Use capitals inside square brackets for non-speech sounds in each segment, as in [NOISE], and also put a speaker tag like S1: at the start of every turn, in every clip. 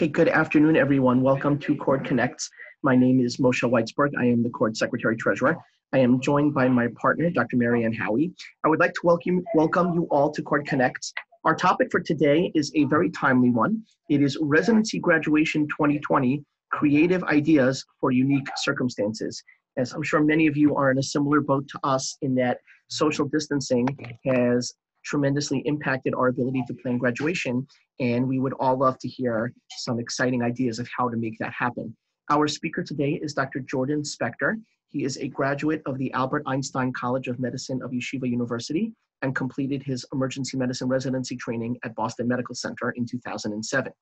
S1: Hey, good afternoon, everyone. Welcome to CORD Connects. My name is Moshe Weizberg. I am the CORD Secretary Treasurer. I am joined by my partner, Dr. Marianne Howie. I would like to welcome, welcome you all to CORD Connects. Our topic for today is a very timely one. It is Residency Graduation 2020 Creative Ideas for Unique Circumstances. As I'm sure many of you are in a similar boat to us in that social distancing has tremendously impacted our ability to plan graduation, and we would all love to hear some exciting ideas of how to make that happen. Our speaker today is Dr. Jordan Spector. He is a graduate of the Albert Einstein College of Medicine of Yeshiva University and completed his emergency medicine residency training at Boston Medical Center in 2007.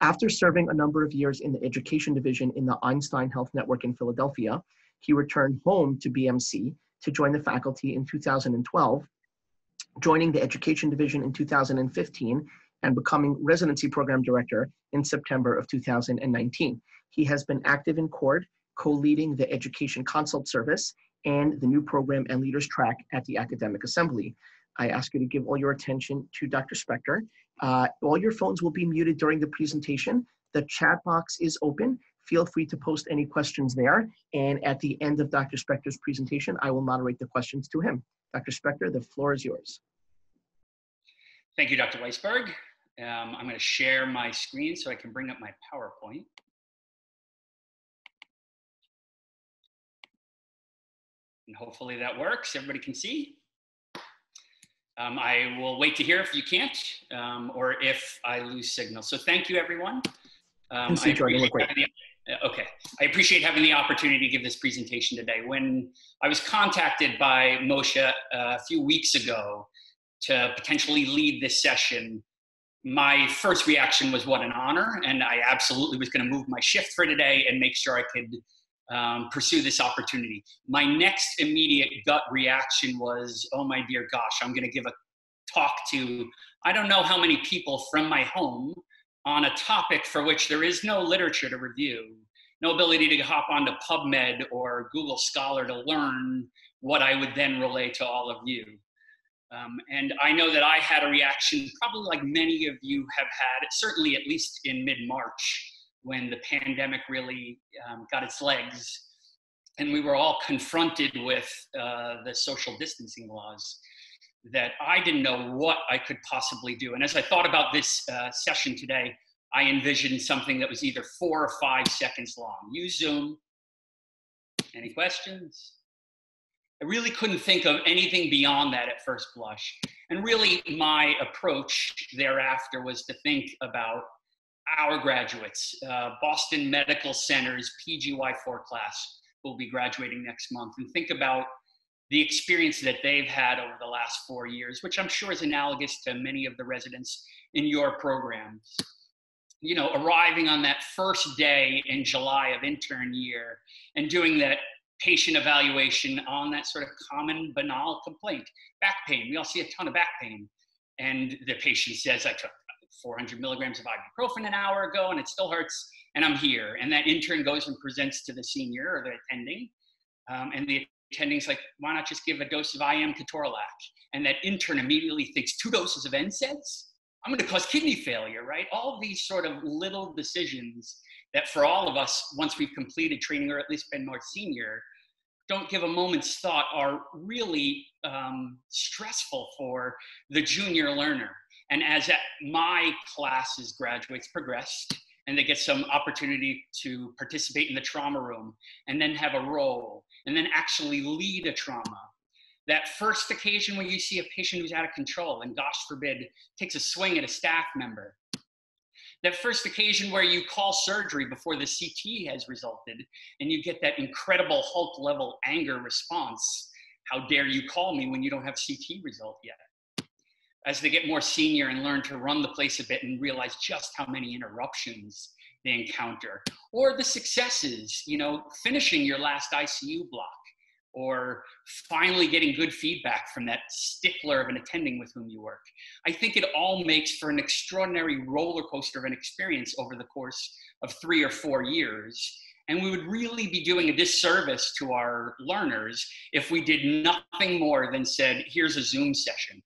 S1: After serving a number of years in the education division in the Einstein Health Network in Philadelphia, he returned home to BMC to join the faculty in 2012 joining the Education Division in 2015 and becoming Residency Program Director in September of 2019. He has been active in CORD, co-leading the Education Consult Service and the new program and leaders track at the Academic Assembly. I ask you to give all your attention to Dr. Spector. Uh, all your phones will be muted during the presentation. The chat box is open. Feel free to post any questions there. And at the end of Dr. Spector's presentation, I will moderate the questions to him. Dr. Spector, the floor is yours.
S2: Thank you, Dr. Weizberg. Um, I'm going to share my screen so I can bring up my PowerPoint. And hopefully that works. Everybody can see. Um, I will wait to hear if you can't um, or if I lose signal. So thank you, everyone.
S1: Um, look.
S2: Uh, okay, I appreciate having the opportunity to give this presentation today. When I was contacted by Moshe uh, a few weeks ago to potentially lead this session, my first reaction was what an honor, and I absolutely was going to move my shift for today and make sure I could um, pursue this opportunity. My next immediate gut reaction was, oh my dear gosh, I'm going to give a talk to I don't know how many people from my home on a topic for which there is no literature to review, no ability to hop onto PubMed or Google Scholar to learn what I would then relay to all of you. Um, and I know that I had a reaction, probably like many of you have had, certainly at least in mid March, when the pandemic really um, got its legs. And we were all confronted with uh, the social distancing laws that I didn't know what I could possibly do. And as I thought about this uh, session today, I envisioned something that was either four or five seconds long. Use Zoom. Any questions? I really couldn't think of anything beyond that at first blush. And really, my approach thereafter was to think about our graduates, uh, Boston Medical Center's PGY4 class will be graduating next month, and think about the experience that they've had over the last four years, which I'm sure is analogous to many of the residents in your programs. You know, arriving on that first day in July of intern year and doing that patient evaluation on that sort of common banal complaint back pain. We all see a ton of back pain. And the patient says, I took 400 milligrams of ibuprofen an hour ago and it still hurts and I'm here. And that intern goes and presents to the senior or the attending. Um, and the attending's like, why not just give a dose of IM ketorolac? And that intern immediately thinks two doses of NSAIDs? I'm going to cause kidney failure, right? All these sort of little decisions that for all of us, once we've completed training or at least been more senior, don't give a moment's thought are really um, stressful for the junior learner. And as my classes graduates progressed, and they get some opportunity to participate in the trauma room, and then have a role, and then actually lead a trauma. That first occasion when you see a patient who's out of control, and gosh forbid, takes a swing at a staff member, that first occasion where you call surgery before the CT has resulted and you get that incredible Hulk level anger response. How dare you call me when you don't have CT result yet? As they get more senior and learn to run the place a bit and realize just how many interruptions they encounter, or the successes, you know, finishing your last ICU block, or finally getting good feedback from that stickler of an attending with whom you work. I think it all makes for an extraordinary roller coaster of an experience over the course of three or four years. And we would really be doing a disservice to our learners if we did nothing more than said, here's a Zoom session.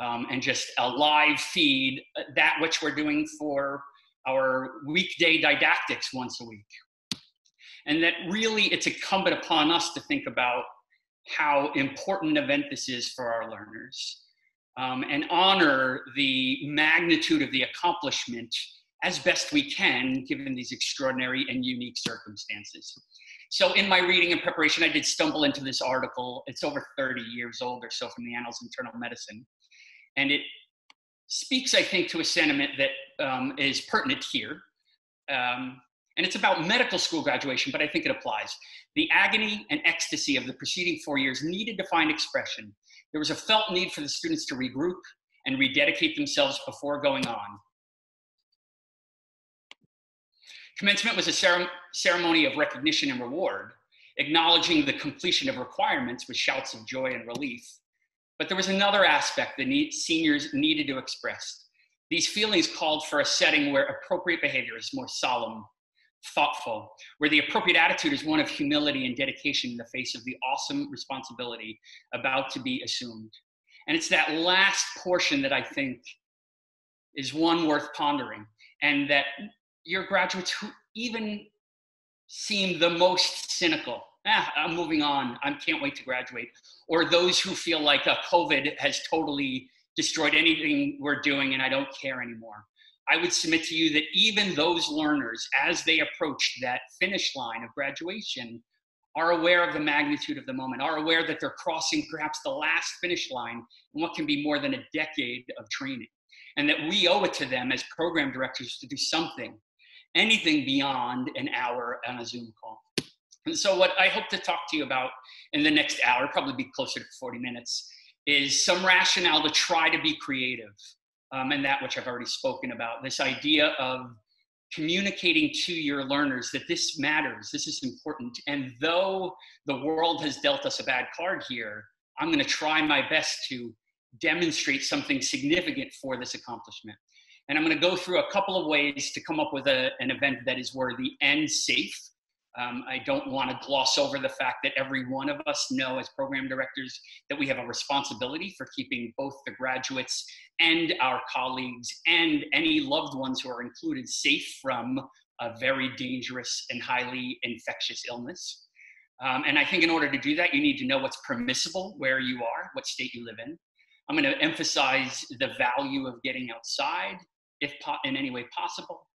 S2: Um, and just a live feed, uh, that which we're doing for our weekday didactics once a week. And that really it's incumbent upon us to think about how important an event this is for our learners um, and honor the magnitude of the accomplishment as best we can given these extraordinary and unique circumstances. So in my reading and preparation, I did stumble into this article. It's over 30 years old or so from the Annals of Internal Medicine. And it speaks, I think, to a sentiment that um, is pertinent here. Um, and it's about medical school graduation, but I think it applies. The agony and ecstasy of the preceding four years needed to find expression. There was a felt need for the students to regroup and rededicate themselves before going on. Commencement was a ceremony of recognition and reward, acknowledging the completion of requirements with shouts of joy and relief. But there was another aspect the seniors needed to express. These feelings called for a setting where appropriate behavior is more solemn, thoughtful, where the appropriate attitude is one of humility and dedication in the face of the awesome responsibility about to be assumed. And it's that last portion that I think is one worth pondering, and that your graduates who even seem the most cynical ah, I'm moving on. I can't wait to graduate. Or those who feel like uh, COVID has totally destroyed anything we're doing and I don't care anymore. I would submit to you that even those learners, as they approach that finish line of graduation, are aware of the magnitude of the moment, are aware that they're crossing perhaps the last finish line in what can be more than a decade of training. And that we owe it to them as program directors to do something, anything beyond an hour on a Zoom call. And so, what I hope to talk to you about in the next hour, probably be closer to 40 minutes, is some rationale to try to be creative. Um, and that which I've already spoken about this idea of communicating to your learners that this matters, this is important. And though the world has dealt us a bad card here, I'm going to try my best to demonstrate something significant for this accomplishment. And I'm going to go through a couple of ways to come up with a, an event that is worthy and safe um, I don't want to gloss over the fact that every one of us know as program directors that we have a responsibility for keeping both the graduates and our colleagues and any loved ones who are included safe from a very dangerous and highly infectious illness. Um, and I think in order to do that, you need to know what's permissible where you are, what state you live in. I'm going to emphasize the value of getting outside if po- in any way possible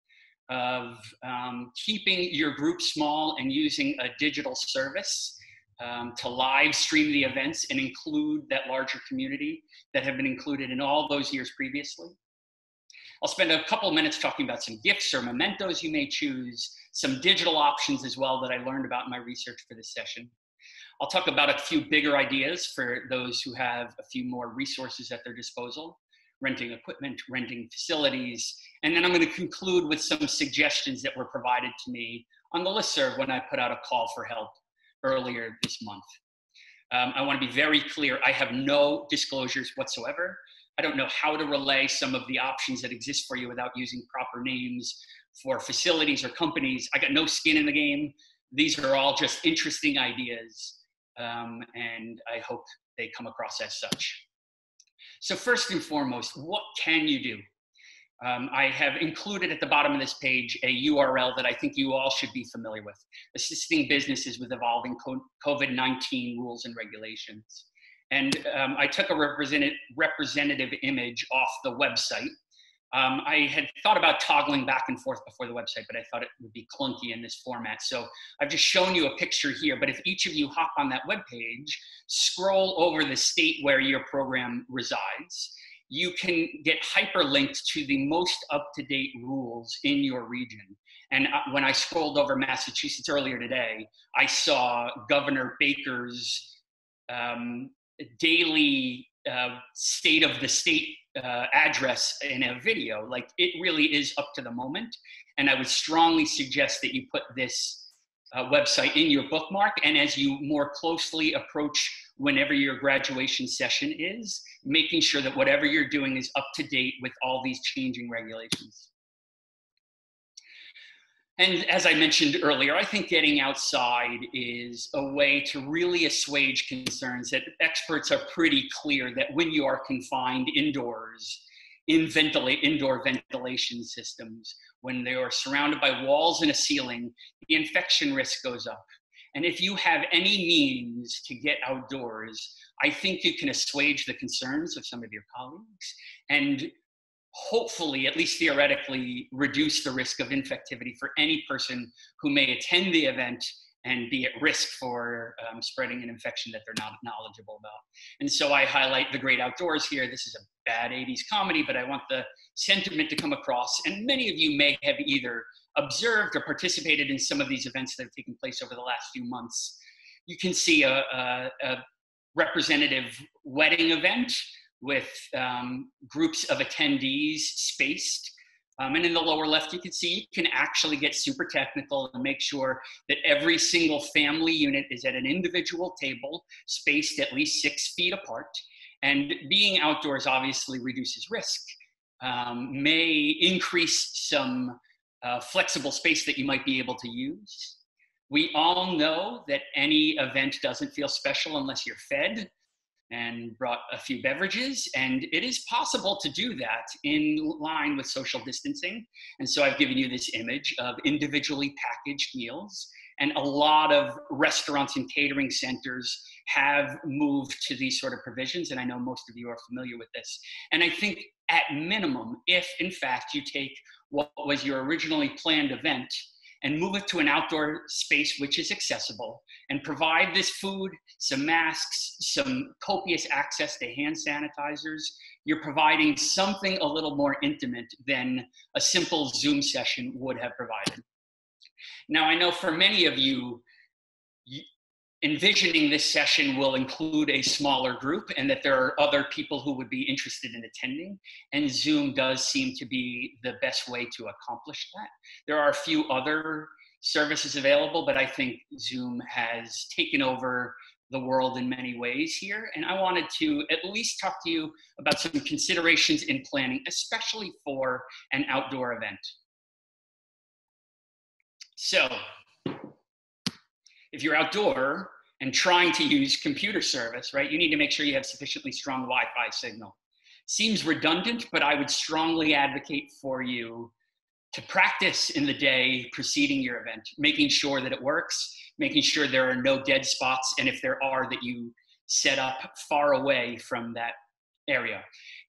S2: of um, keeping your group small and using a digital service um, to live stream the events and include that larger community that have been included in all those years previously. I'll spend a couple of minutes talking about some gifts or mementos you may choose, some digital options as well that I learned about in my research for this session. I'll talk about a few bigger ideas for those who have a few more resources at their disposal renting equipment, renting facilities. And then I'm going to conclude with some suggestions that were provided to me on the listserv when I put out a call for help earlier this month. Um, I want to be very clear. I have no disclosures whatsoever. I don't know how to relay some of the options that exist for you without using proper names for facilities or companies. I got no skin in the game. These are all just interesting ideas, um, and I hope they come across as such. So first and foremost, what can you do? Um, I have included at the bottom of this page a URL that I think you all should be familiar with, assisting businesses with evolving COVID-19 rules and regulations. And um, I took a representative, representative image off the website um, I had thought about toggling back and forth before the website, but I thought it would be clunky in this format. So I've just shown you a picture here, but if each of you hop on that web page, scroll over the state where your program resides, you can get hyperlinked to the most up-to-date rules in your region. And uh, when I scrolled over Massachusetts earlier today, I saw Governor Baker's um, daily uh, state of the state uh, address in a video. Like it really is up to the moment. And I would strongly suggest that you put this uh, website in your bookmark. And as you more closely approach whenever your graduation session is, making sure that whatever you're doing is up to date with all these changing regulations. And as I mentioned earlier, I think getting outside is a way to really assuage concerns that experts are pretty clear that when you are confined indoors, in ventilate, indoor ventilation systems, when they are surrounded by walls and a ceiling, the infection risk goes up. And if you have any means to get outdoors, I think you can assuage the concerns of some of your colleagues and hopefully, at least theoretically, reduce the risk of infectivity for any person who may attend the event and be at risk for um, spreading an infection that they're not knowledgeable about. And so I highlight the great outdoors here. This is a bad 80s comedy, but I want the sentiment to come across. And many of you may have either observed or participated in some of these events that have taken place over the last few months. You can see a, a, a representative wedding event with um, groups of attendees spaced um, and in the lower left, you can see you can actually get super technical and make sure that every single family unit is at an individual table, spaced at least six feet apart. And being outdoors obviously reduces risk, um, may increase some uh, flexible space that you might be able to use. We all know that any event doesn't feel special unless you're fed and brought a few beverages. And it is possible to do that in line with social distancing. And so I've given you this image of individually packaged meals. And a lot of restaurants and catering centers have moved to these sort of provisions. And I know most of you are familiar with this. And I think at minimum, if in fact you take what was your originally planned event and move it to an outdoor space which is accessible and provide this food, some masks, some copious access to hand sanitizers. You're providing something a little more intimate than a simple Zoom session would have provided. Now, I know for many of you, envisioning this session will include a smaller group and that there are other people who would be interested in attending. And Zoom does seem to be the best way to accomplish that. There are a few other services available, but I think Zoom has taken over the world in many ways here. And I wanted to at least talk to you about some considerations in planning, especially for an outdoor event. So if you're outdoor and trying to use computer service, right, you need to make sure you have sufficiently strong Wi-Fi signal. Seems redundant, but I would strongly advocate for you to practice in the day preceding your event, making sure that it works, making sure there are no dead spots, and if there are, that you set up far away from that area.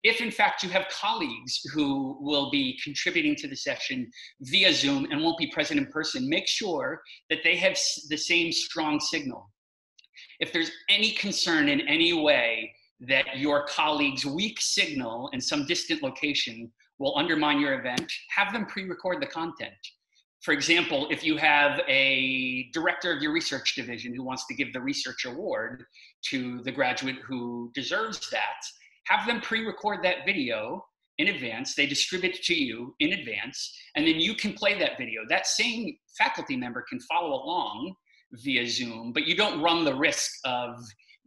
S2: If in fact you have colleagues who will be contributing to the session via Zoom and won't be present in person, make sure that they have the same strong signal. If there's any concern in any way that your colleague's weak signal in some distant location will undermine your event, have them pre-record the content. For example, if you have a director of your research division who wants to give the research award to the graduate who deserves that, have them pre-record that video in advance. They distribute it to you in advance, and then you can play that video. That same faculty member can follow along via Zoom, but you don't run the risk of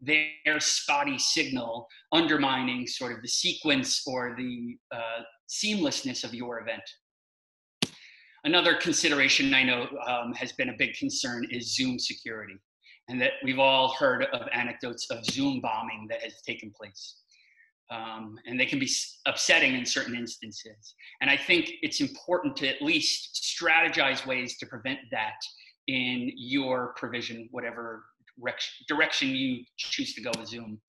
S2: their spotty signal undermining sort of the sequence or the uh, seamlessness of your event. Another consideration I know um, has been a big concern is Zoom security, and that we've all heard of anecdotes of Zoom bombing that has taken place um, and they can be upsetting in certain instances. And I think it's important to at least strategize ways to prevent that in your provision, whatever direction you choose to go with Zoom.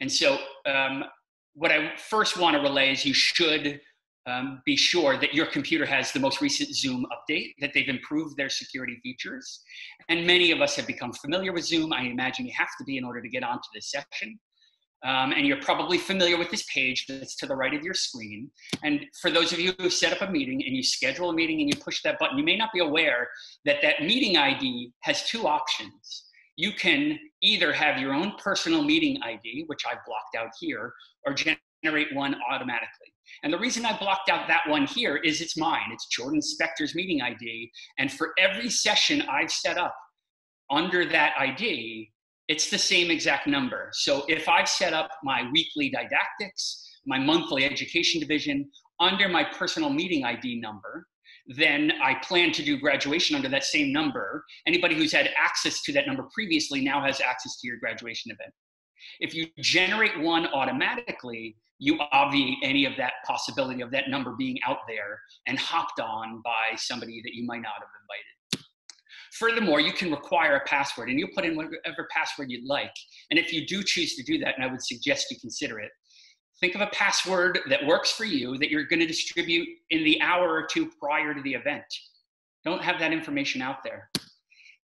S2: And so, um, what I first want to relay is you should um, be sure that your computer has the most recent Zoom update, that they've improved their security features. And many of us have become familiar with Zoom. I imagine you have to be in order to get onto this session. Um, and you're probably familiar with this page that's to the right of your screen. And for those of you who set up a meeting and you schedule a meeting and you push that button, you may not be aware that that meeting ID has two options. You can either have your own personal meeting ID, which I've blocked out here, or generate one automatically. And the reason I blocked out that one here is it's mine. It's Jordan Spector's meeting ID. And for every session I've set up under that ID, it's the same exact number. So if I've set up my weekly didactics, my monthly education division under my personal meeting ID number, then I plan to do graduation under that same number. Anybody who's had access to that number previously now has access to your graduation event. If you generate one automatically, you obviate any of that possibility of that number being out there and hopped on by somebody that you might not have invited. Furthermore, you can require a password and you put in whatever password you'd like. And if you do choose to do that, and I would suggest you consider it, think of a password that works for you that you're going to distribute in the hour or two prior to the event. Don't have that information out there.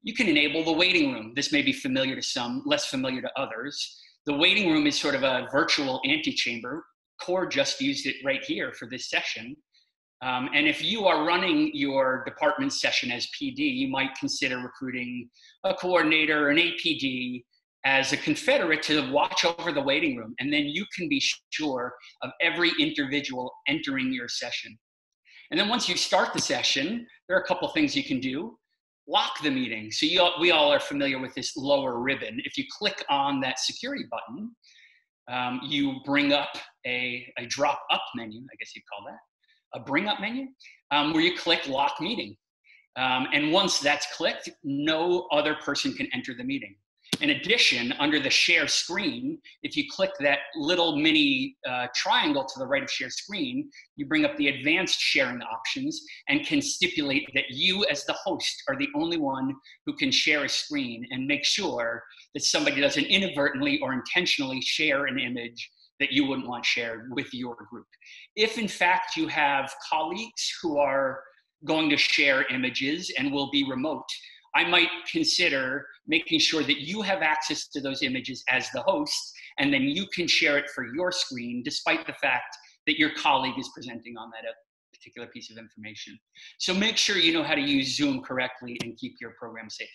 S2: You can enable the waiting room. This may be familiar to some, less familiar to others. The waiting room is sort of a virtual antechamber. CORD just used it right here for this session. Um, and if you are running your department session as PD, you might consider recruiting a coordinator, an APD, as a confederate to watch over the waiting room. And then you can be sure of every individual entering your session. And then once you start the session, there are a couple things you can do lock the meeting. So you, we all are familiar with this lower ribbon. If you click on that security button, um, you bring up a, a drop up menu, I guess you'd call that, a bring up menu, um, where you click lock meeting. Um, and once that's clicked, no other person can enter the meeting. In addition, under the share screen, if you click that little mini uh, triangle to the right of share screen, you bring up the advanced sharing options and can stipulate that you as the host are the only one who can share a screen and make sure that somebody doesn't inadvertently or intentionally share an image that you wouldn't want shared with your group. If in fact you have colleagues who are going to share images and will be remote, I might consider making sure that you have access to those images as the host, and then you can share it for your screen, despite the fact that your colleague is presenting on that uh, particular piece of information. So make sure you know how to use Zoom correctly and keep your program safe.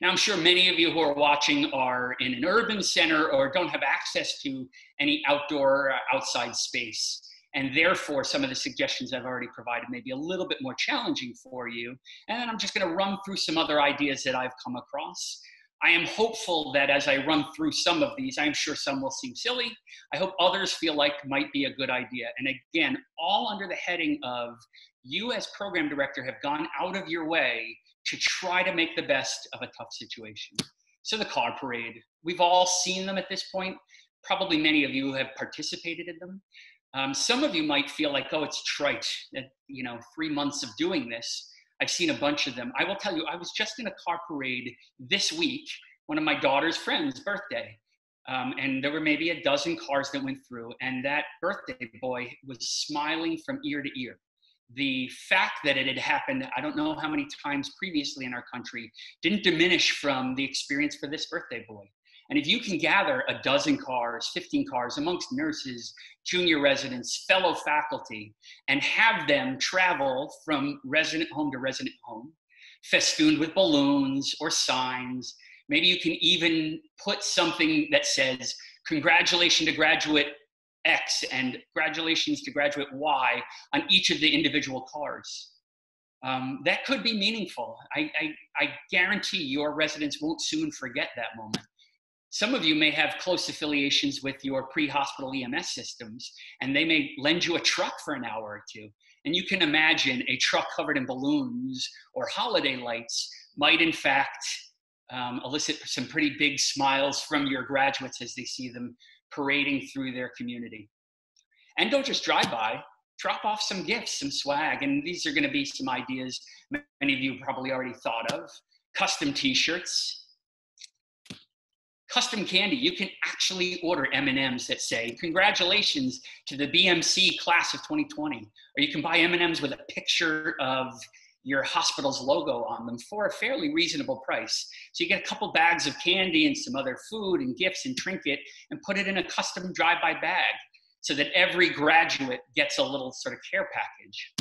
S2: Now, I'm sure many of you who are watching are in an urban center or don't have access to any outdoor uh, outside space. And therefore, some of the suggestions I've already provided may be a little bit more challenging for you. And then I'm just going to run through some other ideas that I've come across. I am hopeful that as I run through some of these, I'm sure some will seem silly. I hope others feel like might be a good idea. And again, all under the heading of you as program director have gone out of your way to try to make the best of a tough situation. So the car parade, we've all seen them at this point. Probably many of you have participated in them. Um, some of you might feel like, oh, it's trite that, you know, three months of doing this. I've seen a bunch of them. I will tell you, I was just in a car parade this week, one of my daughter's friends' birthday. Um, and there were maybe a dozen cars that went through, and that birthday boy was smiling from ear to ear. The fact that it had happened, I don't know how many times previously in our country, didn't diminish from the experience for this birthday boy. And if you can gather a dozen cars, 15 cars amongst nurses, junior residents, fellow faculty, and have them travel from resident home to resident home, festooned with balloons or signs. Maybe you can even put something that says, Congratulations to graduate X and congratulations to graduate Y on each of the individual cars. Um, that could be meaningful. I, I, I guarantee your residents won't soon forget that moment. Some of you may have close affiliations with your pre hospital EMS systems, and they may lend you a truck for an hour or two. And you can imagine a truck covered in balloons or holiday lights might, in fact, um, elicit some pretty big smiles from your graduates as they see them parading through their community. And don't just drive by, drop off some gifts, some swag. And these are going to be some ideas many of you probably already thought of custom t shirts, custom candy you can actually order m&ms that say congratulations to the bmc class of 2020 or you can buy m&ms with a picture of your hospital's logo on them for a fairly reasonable price. So you get a couple bags of candy and some other food and gifts and trinket and put it in a custom drive-by bag so that every graduate gets a little sort of care package.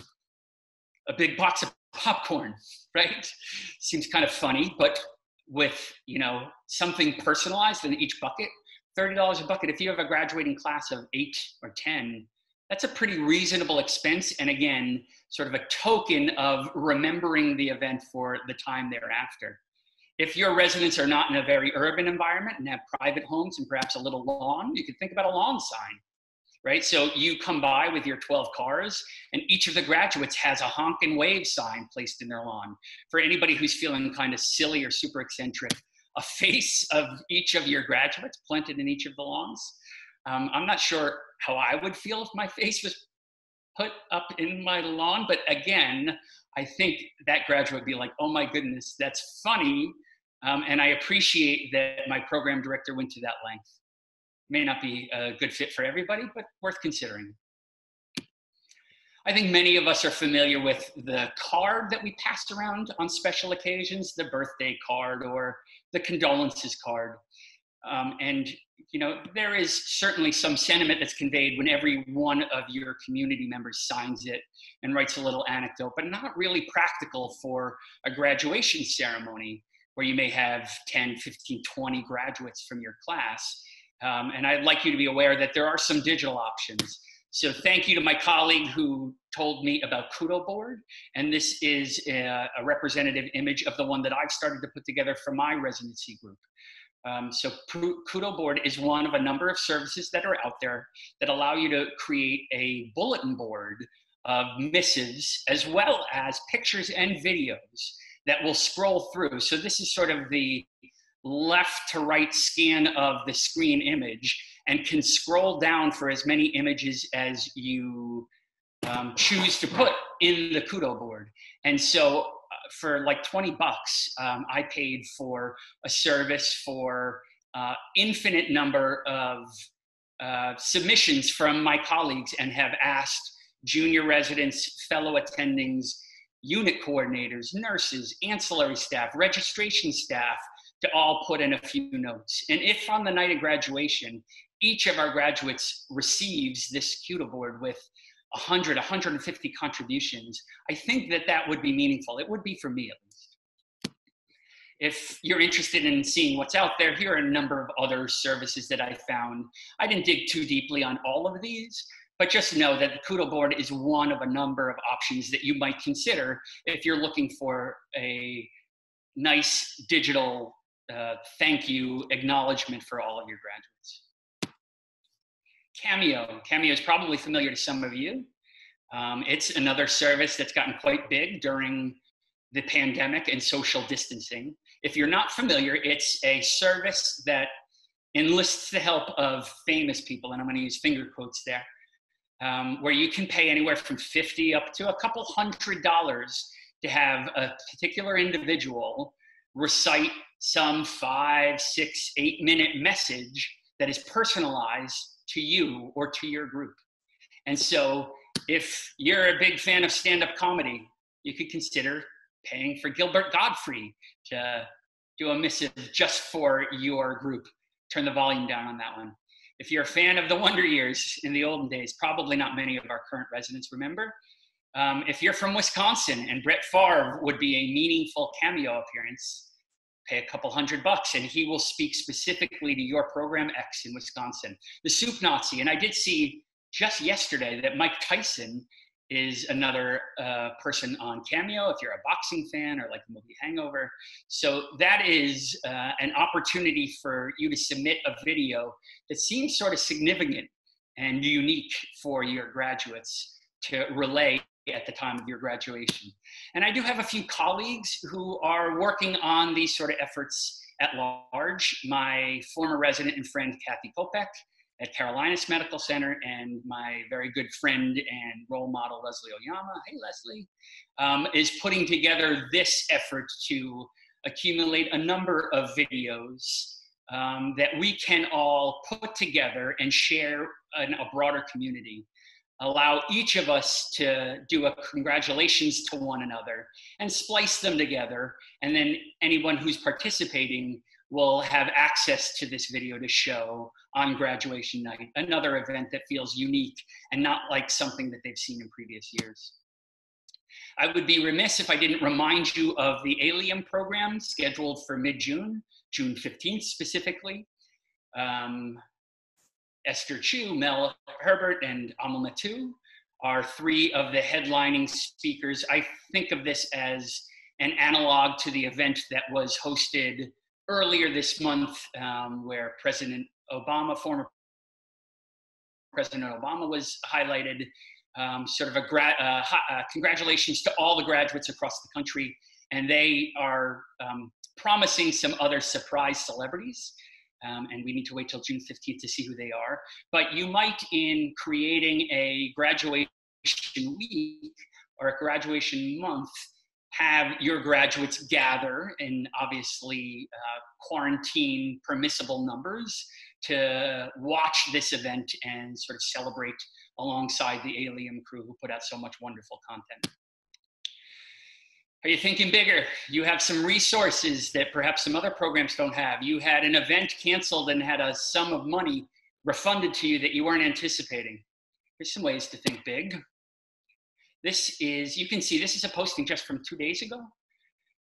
S2: A big box of popcorn [LAUGHS] right? Seems kind of funny but with you know something personalized in each bucket $30 a bucket. If you have a graduating class of 8 or 10 that's a pretty reasonable expense and again sort of a token of remembering the event for the time thereafter if your residents are not in a very urban environment and have private homes and perhaps a little lawn you could think about a lawn sign right? So you come by with your 12 cars, and each of the graduates has a honk and wave sign placed in their lawn. For anybody who's feeling kind of silly or super eccentric, a [LAUGHS] face of each of your graduates planted in each of the lawns. Um, I'm not sure how I would feel if my face was put up in my lawn, but again, I think that graduate would be like, oh my goodness, that's funny. Um, and I appreciate that my program director went to that length. May not be a good fit for everybody, but worth considering. I think many of us are familiar with the card that we passed around on special occasions, the birthday card or the condolences card. Um, and you know, there is certainly some sentiment that's conveyed when every one of your community members signs it and writes a little anecdote, but not really practical for a graduation ceremony where you may have 10, 15, 20 graduates from your class. Um, and I'd like you to be aware that there are some digital options. So thank you to my colleague who told me about Kudoboard. And this is a, a representative image of the one that I've started to put together for my residency group. Um, so Kudoboard is one of a number of services that are out there that allow you to create a bulletin board of missives as well as pictures and videos that will scroll through. So this is sort of the left to right scan of the screen image and can scroll down for as many images as you um, choose to put in the Kudoboard. And so for like 20 bucks, um, I paid for a service for uh, infinite number of uh, submissions from my colleagues and have asked junior residents, fellow attendings, unit coordinators, nurses, ancillary staff, registration staff to all put in a few notes. And if on the night of graduation, each of our graduates receives this Kudoboard with 100, 150 contributions, I think that that would be meaningful. It would be for me at least. If you're interested in seeing what's out there, here are a number of other services that I found. I didn't dig too deeply on all of these, but just know that the Kudoboard is one of a number of options that you might consider if you're looking for a nice digital uh, thank you acknowledgement for all of your graduates. Cameo. Cameo is probably familiar to some of you. Um, it's another service that's gotten quite big during the pandemic and social distancing. If you're not familiar, it's a service that enlists the help of famous people, and I'm going to use finger quotes there, um, where you can pay anywhere from 50 up to a couple hundred dollars to have a particular individual recite some five, six, eight minute message that is personalized to you or to your group. And so, if you're a big fan of stand up comedy, you could consider paying for Gilbert Gottfried to do a missive just for your group. Turn the volume down on that one. If you're a fan of the Wonder Years in the olden days, probably not many of our current residents remember. Um, if you're from Wisconsin and Brett Favre would be a meaningful cameo appearance, pay a couple hundred bucks and he will speak specifically to your program X in Wisconsin. The Soup Nazi. And I did see just yesterday that Mike Tyson is another uh, person on Cameo if you're a boxing fan or like the movie Hangover. So that is uh, an opportunity for you to submit a video that seems sort of significant and unique for your graduates to relay at the time of your graduation. And I do have a few colleagues who are working on these sort of efforts at large. My former resident and friend, Kathy Kopek at Carolinas Medical Center, and my very good friend and role model, Leslie Oyama, hey Leslie, um, is putting together this effort to accumulate a number of videos um, that we can all put together and share in a broader community allow each of us to do a congratulations to one another and splice them together. And then anyone who's participating will have access to this video to show on graduation night, another event that feels unique and not like something that they've seen in previous years. I would be remiss if I didn't remind you of the ALiEM program scheduled for mid-June, June 15th specifically. Um, Esther Choo, Mel Herbert, and Amal Mattu are three of the headlining speakers. I think of this as an analog to the event that was hosted earlier this month, um, where President Obama, former President Obama, was highlighted. Um, sort of a gra- uh, uh, congratulations to all the graduates across the country, and they are um, promising some other surprise celebrities. Um, and we need to wait till June 15th to see who they are. But you might, in creating a graduation week or a graduation month, have your graduates gather in obviously uh, quarantine permissible numbers to watch this event and sort of celebrate alongside the ALiEM crew who put out so much wonderful content. Are you thinking bigger? You have some resources that perhaps some other programs don't have. You had an event canceled and had a sum of money refunded to you that you weren't anticipating. There's some ways to think big. This is, you can see this is a posting just from two days ago.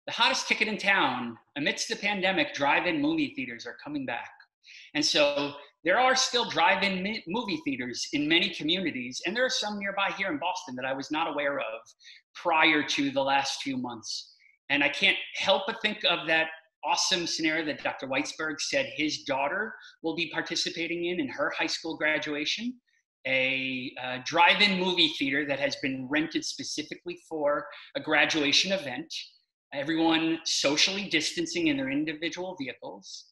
S2: The hottest ticket in town amidst the pandemic, drive in movie theaters are coming back. And so there are still drive in movie theaters in many communities, and there are some nearby here in Boston that I was not aware of prior to the last few months. And I can't help but think of that awesome scenario that Dr. Weizberg said his daughter will be participating in in her high school graduation a uh, drive-in movie theater that has been rented specifically for a graduation event everyone socially distancing in their individual vehicles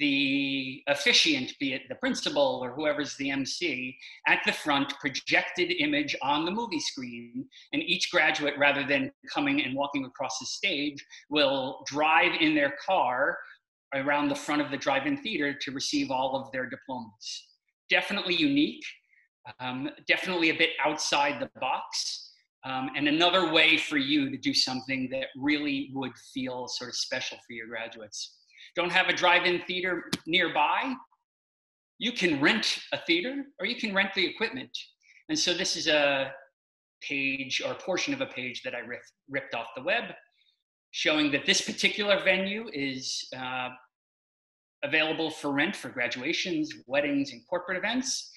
S2: the officiant be it the principal or whoever's the mc at the front projected image on the movie screen and each graduate rather than coming and walking across the stage will drive in their car around the front of the drive-in theater to receive all of their diplomas definitely unique um, definitely a bit outside the box. Um, and another way for you to do something that really would feel sort of special for your graduates. Don't have a drive-in theater nearby? You can rent a theater or you can rent the equipment. And so this is a page or portion of a page that I ripped, ripped off the web showing that this particular venue is uh, available for rent for graduations, weddings, and corporate events.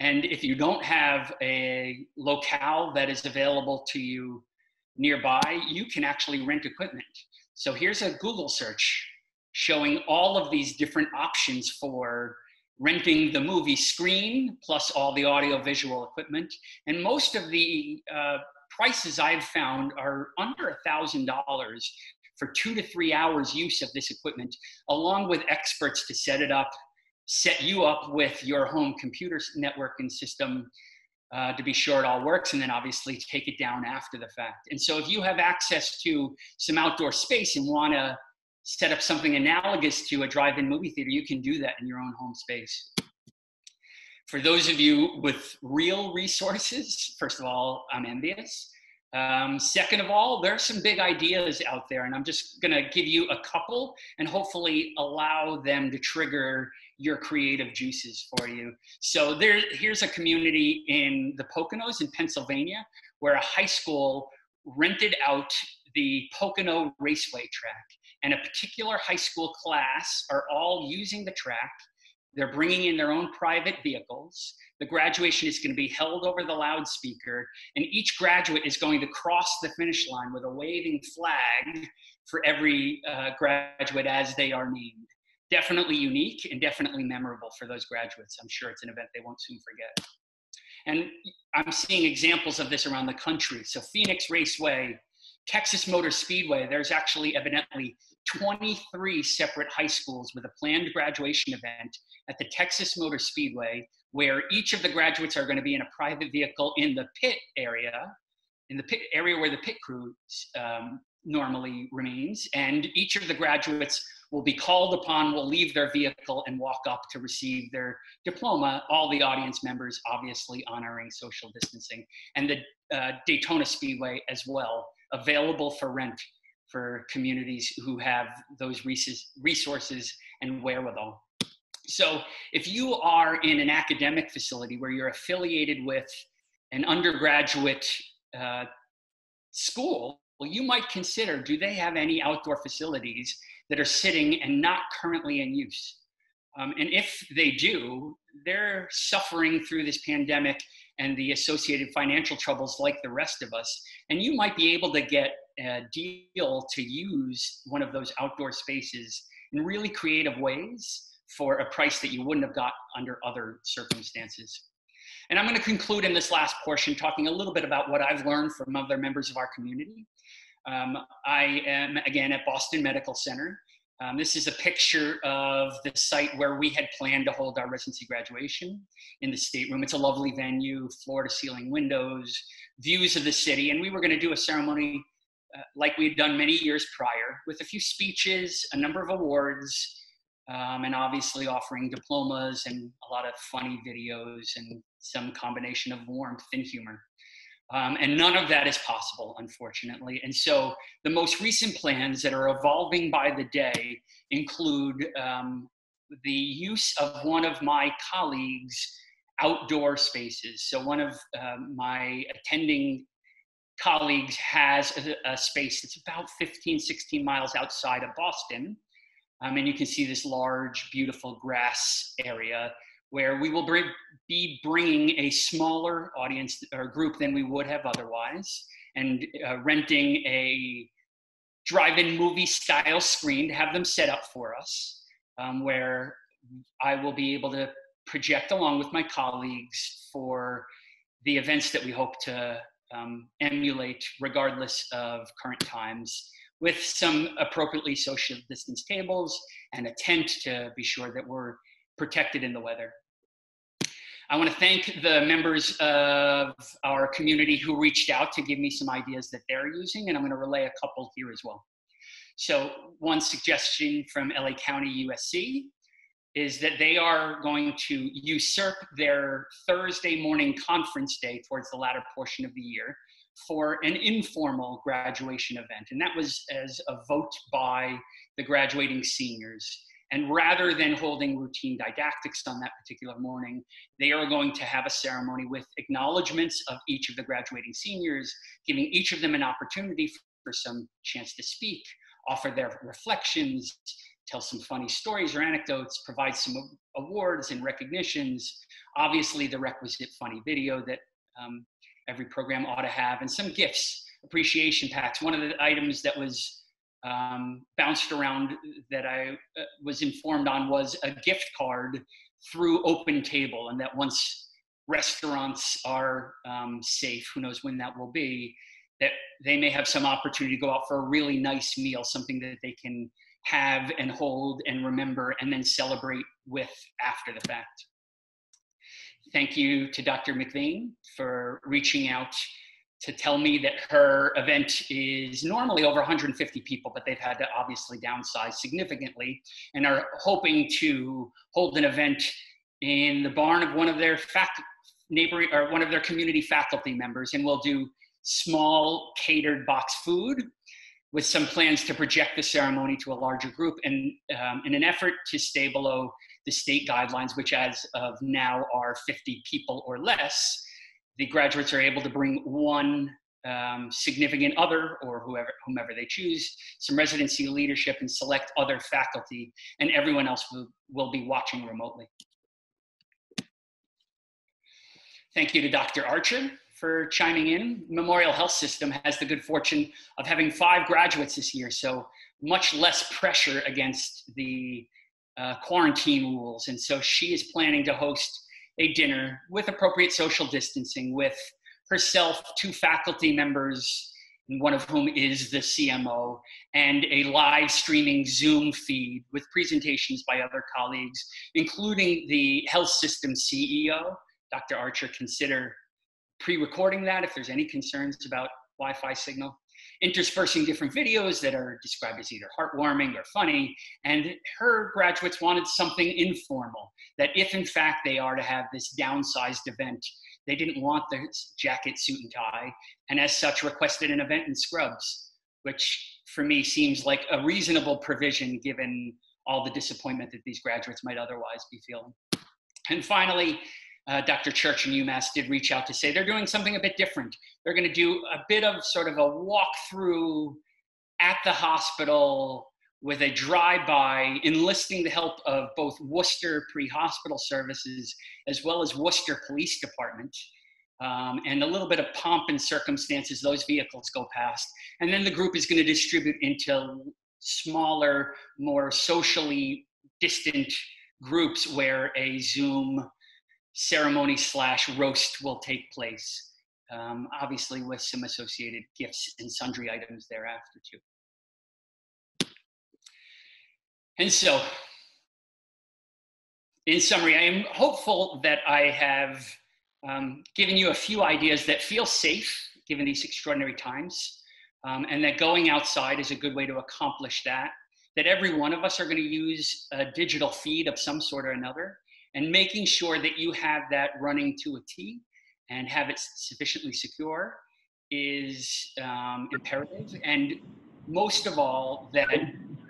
S2: And if you don't have a locale that is available to you nearby, you can actually rent equipment. So here's a Google search showing all of these different options for renting the movie screen plus all the audio visual equipment. And most of the uh, prices I've found are under a thousand dollars for two to three hours use of this equipment, along with experts to set it up set you up with your home computer networking system uh, to be sure it all works and then obviously take it down after the fact. And so if you have access to some outdoor space and want to set up something analogous to a drive-in movie theater, you can do that in your own home space. For those of you with real resources, [LAUGHS] first of all, I'm envious. Um, second of all, there are some big ideas out there, and I'm just going to give you a couple and hopefully allow them to trigger your creative juices for you. So there, here's a community in the Poconos in Pennsylvania where a high school rented out the Pocono Raceway track, and a particular high school class are all using the track. They're bringing in their own private vehicles. The graduation is going to be held over the loudspeaker, and each graduate is going to cross the finish line with a waving flag for every uh, graduate as they are named definitely unique and definitely memorable for those graduates. I'm sure it's an event they won't soon forget. And I'm seeing examples of this around the country. So Phoenix Raceway, Texas Motor Speedway, there's actually evidently 23 separate high schools with a planned graduation event at the Texas Motor Speedway, where each of the graduates are going to be in a private vehicle in the pit area, in the pit area where the pit crew um, normally remains. And each of the graduates will be called upon, will leave their vehicle and walk up to receive their diploma. All the audience members obviously honoring social distancing. And the uh, Daytona Speedway as well, available for rent for communities who have those resources and wherewithal. So if you are in an academic facility where you're affiliated with an undergraduate uh, school, well, you might consider, do they have any outdoor facilities that are sitting and not currently in use. Um, and if they do, they're suffering through this pandemic and the associated financial troubles like the rest of us. And you might be able to get a deal to use one of those outdoor spaces in really creative ways for a price that you wouldn't have got under other circumstances. And I'm going to conclude in this last portion talking a little bit about what I've learned from other members of our community um, I am again at Boston Medical Center, Um, this is a picture of the site where we had planned to hold our residency graduation in the stateroom. It's a lovely venue, floor to ceiling windows, views of the city, and we were going to do a ceremony uh, like we had done many years prior with a few speeches, a number of awards, um, and obviously offering diplomas and a lot of funny videos and some combination of warmth and humor. Um, and none of that is possible, unfortunately. And so the most recent plans that are evolving by the day include um, the use of one of my colleagues' outdoor spaces. So one of um, my attending colleagues has a, a, space that's about 15, 16 miles outside of Boston. Um, and you can see this large, beautiful grass area where we will bring, be bringing a smaller audience or group than we would have otherwise and uh, renting a drive-in movie style screen to have them set up for us um, where i will be able to project along with my colleagues for the events that we hope to um, emulate regardless of current times with some appropriately social distance tables and a tent to be sure that we're protected in the weather. I want to thank the members of our community who reached out to give me some ideas that they're using, and I'm going to relay a couple here as well. So, one suggestion from LA County USC is that they are going to usurp their Thursday morning conference day towards the latter portion of the year for an informal graduation event. And that was as a vote by the graduating seniors. And rather than holding routine didactics on that particular morning, they are going to have a ceremony with acknowledgments of each of the graduating seniors, giving each of them an opportunity for some chance to speak, offer their reflections, tell some funny stories or anecdotes, provide some awards and recognitions, obviously the requisite funny video that um, every program ought to have, and some gifts, appreciation packs. One of the items that was um, bounced around that I uh, was informed on was a gift card through Open Table, and that once restaurants are um, safe, who knows when that will be, that they may have some opportunity to go out for a really nice meal, something that they can have and hold and remember and then celebrate with after the fact. Thank you to Dr. McVeigh for reaching out to tell me that her event is normally over 150 people, but they've had to obviously downsize significantly and are hoping to hold an event in the barn of one of their fact neighboring or one of their community faculty members, and we'll do small catered box food with some plans to project the ceremony to a larger group and um, in an effort to stay below the state guidelines, which as of now are 50 people or less the graduates are able to bring one um, significant other or whoever, whomever they choose, some residency leadership and select other faculty, and everyone else will, will be watching remotely. Thank you to Dr. Archer for chiming in. Memorial Health System has the good fortune of having five graduates this year, so much less pressure against the uh, quarantine rules. And so she is planning to host a dinner with appropriate social distancing with herself, two faculty members, one of whom is the CMO, and a live streaming Zoom feed with presentations by other colleagues, including the health system CEO. Dr. Archer, consider pre recording that if there's any concerns about Wi Fi signal interspersing different videos that are described as either heartwarming or funny. And her graduates wanted something informal, that if in fact they are to have this downsized event, they didn't want the jacket, suit, and tie, and as such requested an event in scrubs, which for me seems like a reasonable provision given all the disappointment that these graduates might otherwise be feeling. And finally, uh, Dr. Church and UMass did reach out to say they're doing something a bit different. They're going to do a bit of sort of a walkthrough at the hospital with a drive-by, enlisting the help of both Worcester pre-hospital services as well as Worcester Police Department. Um, and a little bit of pomp and circumstances those vehicles go past. And then the group is going to distribute into smaller, more socially distant groups where a Zoom ceremony slash roast will take place, um, obviously with some associated gifts and sundry items thereafter too. And so, in summary, I am hopeful that I have um, given you a few ideas that feel safe given these extraordinary times, um, and that going outside is a good way to accomplish that. That every one of us are going to use a digital feed of some sort or another, and making sure that you have that running to a T and have it sufficiently secure is um, imperative. And most of all, that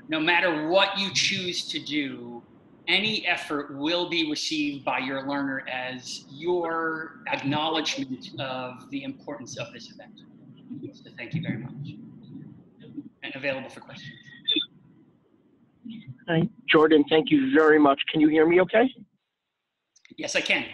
S2: no matter what you choose to do, any effort will be received by your learner as your acknowledgement of the importance of this event. So thank you very much. And available for questions.
S1: Hi, Jordan, thank you very much. Can you hear me okay?
S2: Yes, I can.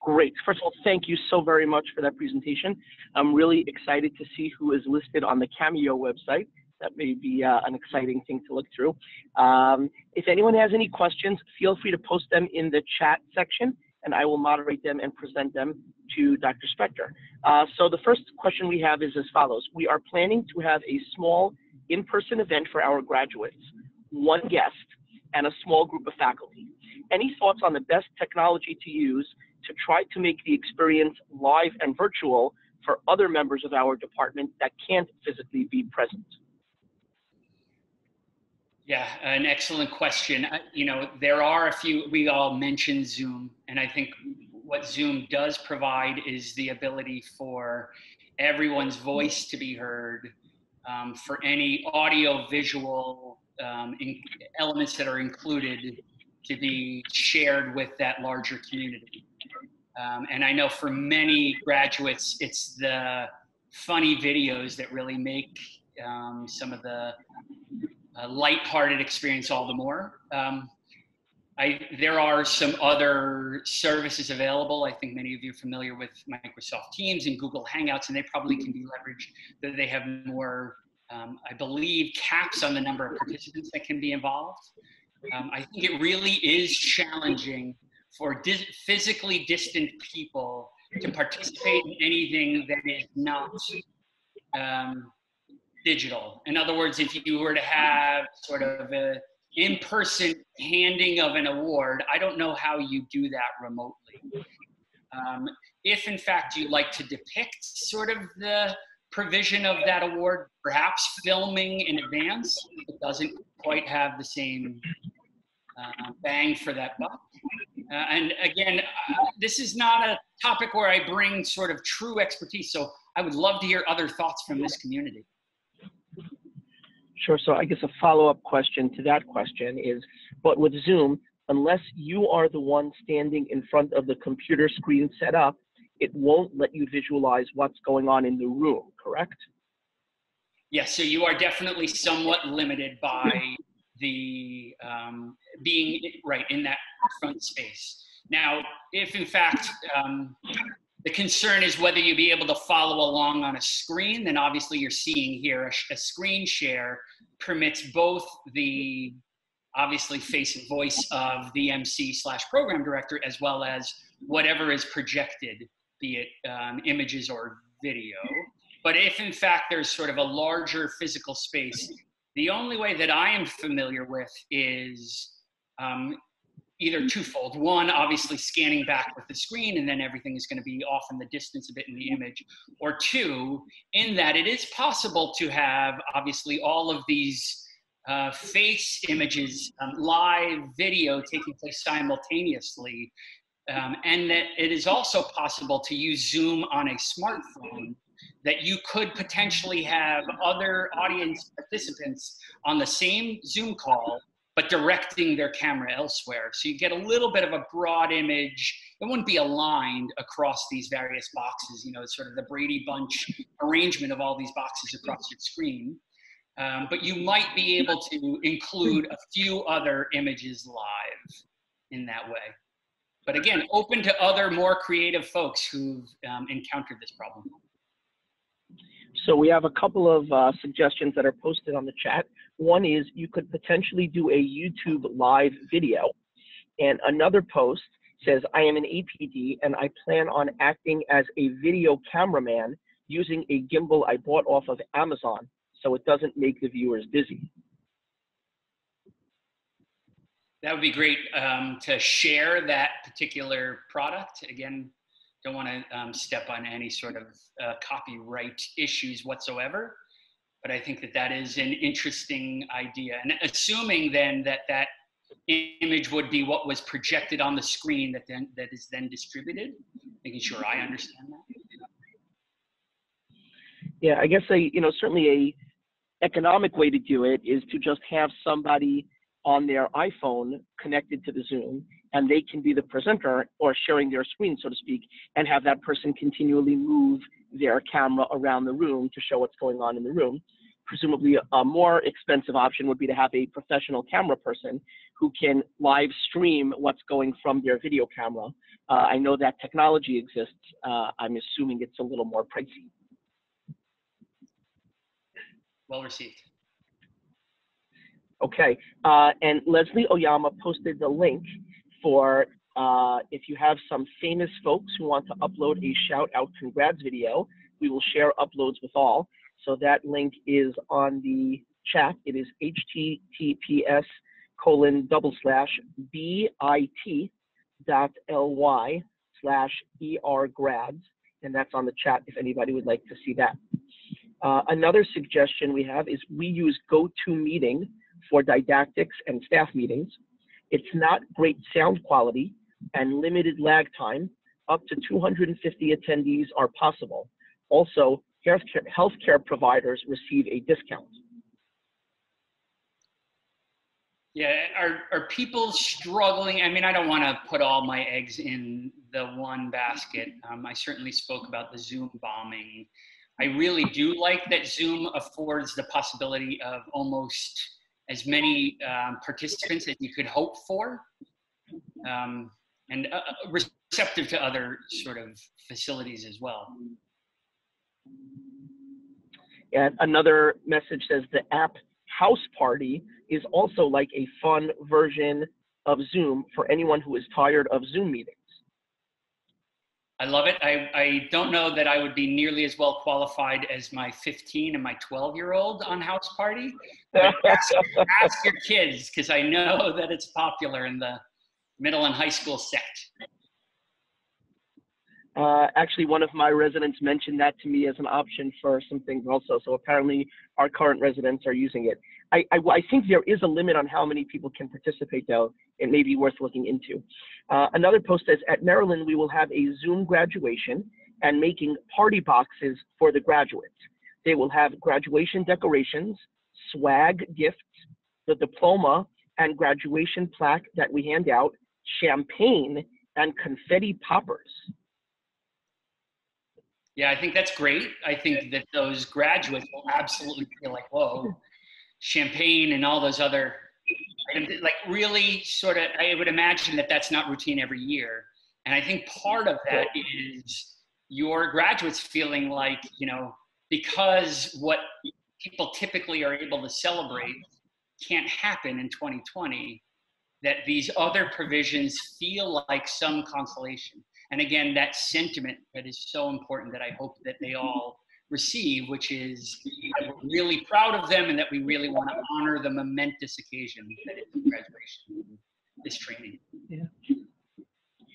S1: Great. First of all, thank you so very much for that presentation. I'm really excited to see who is listed on the Cameo website that may be uh, an exciting thing to look through. Um, if anyone has any questions, feel free to post them in the chat section and I will moderate them and present them to Dr. Spector. Uh, so the first question we have is as follows. We are planning to have a small in-person event for our graduates, one guest, and a small group of faculty. Any thoughts on the best technology to use to try to make the experience live and virtual for other members of our department that can't physically be present?
S2: Yeah, an excellent question. You know, there are a few, we all mentioned Zoom, and I think what Zoom does provide is the ability for everyone's voice to be heard, um, for any audio visual um, elements that are included to be shared with that larger community. Um, and I know for many graduates, it's the funny videos that really make um, some of the a light-hearted experience all the more. Um, I, there are some other services available. I think many of you are familiar with Microsoft Teams and Google Hangouts, and they probably can be leveraged. That they have more, um, I believe, caps on the number of participants that can be involved. Um, I think it really is challenging for dis- physically distant people to participate in anything that is not um, digital. In other words, if you were to have sort of a in-person handing of an award, I don't know how you do that remotely. Um, if in fact you like to depict sort of the provision of that award, perhaps filming in advance, it doesn't quite have the same uh, bang for that buck. Uh, and again, uh, this is not a topic where I bring sort of true expertise, so I would love to hear other thoughts from this community.
S1: Sure. So I guess a follow-up question to that question is, but with Zoom, unless you are the one standing in front of the computer screen set up, it won't let you visualize what's going on in the room, correct?
S2: Yes, so you are definitely somewhat limited by the um, being right in that front space. Now, if in fact um, the concern is whether you be able to follow along on a screen. Then obviously you're seeing here a, a screen share permits both the obviously face and voice of the MC slash program director as well as whatever is projected, be it um, images or video. But if in fact there's sort of a larger physical space, the only way that I am familiar with is um, either twofold. One, obviously scanning back with the screen, and then everything is going to be off in the distance a bit in the image. Or two, in that it is possible to have obviously all of these uh, face images, um, live video taking place simultaneously. Um, and that it is also possible to use Zoom on a smartphone that you could potentially have other audience participants on the same Zoom call but directing their camera elsewhere. So you get a little bit of a broad image. It wouldn't be aligned across these various boxes, you know, sort of the Brady Bunch arrangement of all these boxes across your screen. Um, but you might be able to include a few other images live in that way. But again, open to other more creative folks who've um, encountered this problem.
S1: So we have a couple of uh, suggestions that are posted on the chat. One is you could potentially do a YouTube live video. And another post says, I am an APD and I plan on acting as a video cameraman using a gimbal I bought off of Amazon so it doesn't make the viewers dizzy.
S2: that would be great um, to share that particular product. Again, don't want to um, step on any sort of uh, copyright issues whatsoever, but I think that that is an interesting idea. And assuming then that that image would be what was projected on the screen that then that is then distributed, making sure I understand that.
S1: Yeah, I guess a you know certainly a economic way to do it is to just have somebody on their iPhone connected to the Zoom, and they can be the presenter or sharing their screen, so to speak, and have that person continually move their camera around the room to show what's going on in the room. Presumably, a more expensive option would be to have a professional camera person who can live stream what's going from their video camera. Uh, I know that technology exists. Uh, I'm assuming it's a little more pricey.
S2: Well received.
S1: Okay, uh, and Leslie Oyama posted the link for uh, if you have some famous folks who want to upload a shout out congrats video, we will share uploads with all. So that link is on the chat. It is https colon double slash bit dot ly slash er grads, and that's on the chat if anybody would like to see that. Uh, another suggestion we have is we use GoToMeeting for didactics and staff meetings. It's not great sound quality and limited lag time. Up to 250 attendees are possible. Also, healthcare, healthcare providers receive a discount.
S2: Yeah, are, are people struggling? I mean, I don't want to put all my eggs in the one basket. Um, I certainly spoke about the Zoom bombing. I really do like that Zoom affords the possibility of almost as many um, participants as you could hope for, um, and uh, uh, receptive to other sort of facilities as well.
S1: And another message says the app House Party is also like a fun version of Zoom for anyone who is tired of Zoom meetings.
S2: I love it. I, I don't know that I would be nearly as well qualified as my 15 and my 12 year old on House Party. [LAUGHS] Ask, ask, your kids because I know [LAUGHS] that it's popular in the middle and high school set.
S1: Uh, actually, one of my residents mentioned that to me as an option for some things also. So apparently, our current residents are using it. I, I, I, think there is a limit on how many people can participate, though. It may be worth looking into. Uh, another post says At Maryland, we will have a Zoom graduation and making party boxes for the graduates. They will have graduation decorations, swag gifts, the diploma and graduation plaque that we hand out, champagne, and confetti poppers.
S2: Yeah, I think that's great. I think that those graduates will absolutely feel like, whoa, champagne and all those other items, like really sort of, I would imagine that that's not routine every year. And I think part of that is your graduates feeling like, you know, because what people typically are able to celebrate can't happen in 2020, that these other provisions feel like some consolation and again that sentiment that is so important that i hope that they all receive which is that we're really proud of them and that we really want to honor the momentous occasion that is graduation this training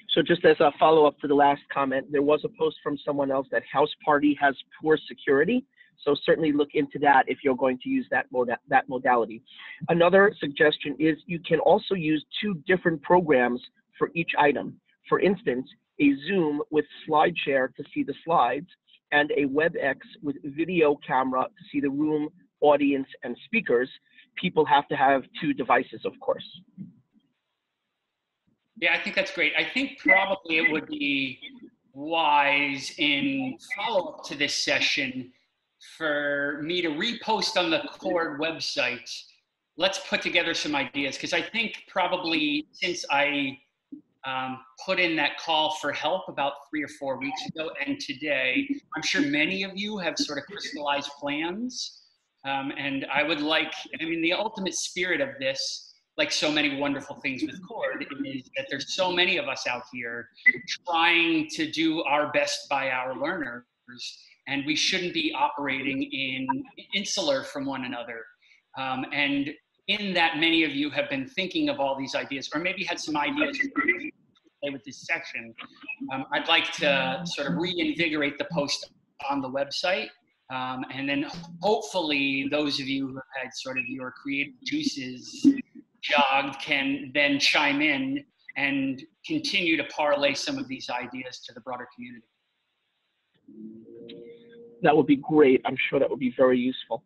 S1: so just as a follow-up to the last comment there was a post from someone else that house party has poor security so certainly look into that if you're going to use that, moda that modality. Another suggestion is you can also use two different programs for each item. For instance, a Zoom with SlideShare to see the slides, and a WebEx with video camera to see the room, audience, and speakers, people have to have two devices, of course.
S2: Yeah, I think that's great. I think probably it would be wise in follow up to this session for me to repost on the CORD website. Let's put together some ideas because I think probably since I um, put in that call for help about three or four weeks ago. And today, I'm sure many of you have sort of crystallized plans. Um, and I would like, I mean, the ultimate spirit of this, like so many wonderful things with CORD, is that there's so many of us out here trying to do our best by our learners. And we shouldn't be operating in insular from one another. Um, and in that many of you have been thinking of all these ideas, or maybe had some ideas Play with this section, um, I'd like to sort of reinvigorate the post on the website. Um, and then hopefully those of you who have had sort of your creative juices jogged can then chime in and continue to parlay some of these ideas to the broader community.
S1: That would be great. I'm sure that would be very useful.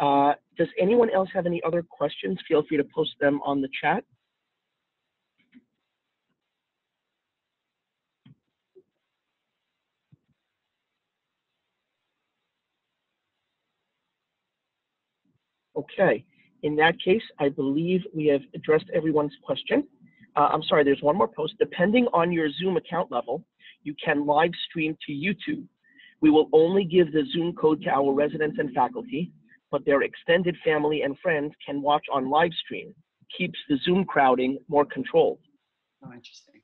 S1: Uh, does anyone else have any other questions? Feel free to post them on the chat. Okay, in that case, I believe we have addressed everyone's question. Uh, I'm sorry, there's one more post. Depending on your Zoom account level, you can live stream to YouTube. We will only give the Zoom code to our residents and faculty, but their extended family and friends can watch on live stream. Keeps the Zoom crowding more controlled.
S2: Oh, interesting.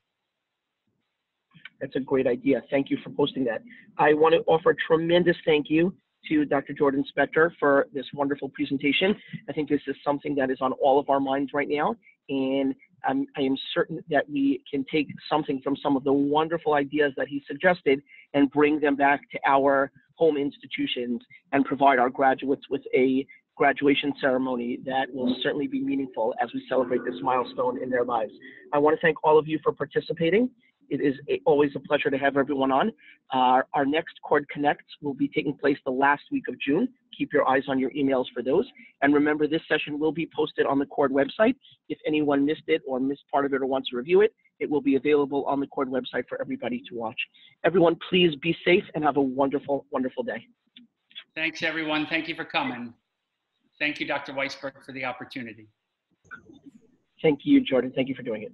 S1: That's a great idea. Thank you for posting that. I want to offer a tremendous thank you to Dr. Jordan Spector for this wonderful presentation. I think this is something that is on all of our minds right now, and I'm, I am certain that we can take something from some of the wonderful ideas that he suggested and bring them back to our home institutions and provide our graduates with a graduation ceremony that will certainly be meaningful as we celebrate this milestone in their lives. I want to thank all of you for participating. It is a, always a pleasure to have everyone on. Uh, our next CORD Connects will be taking place the last week of June. Keep your eyes on your emails for those. And remember, this session will be posted on the CORD website. If anyone missed it or missed part of it or wants to review it, it will be available on the CORD website for everybody to watch. Everyone, please be safe and have a wonderful, wonderful day.
S2: Thanks, everyone. Thank you for coming. Thank you, Dr. Weizberg, for the opportunity.
S1: Thank you, Jordan. Thank you for doing it.